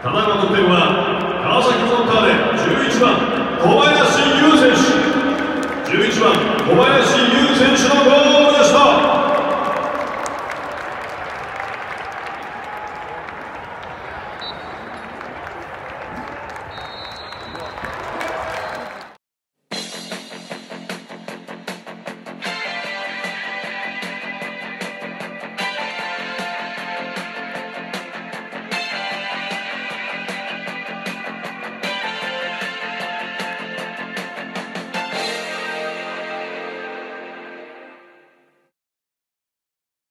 ただい得点は川崎フロンターレ11番小林優選手。11番小林優選手のゴールでした。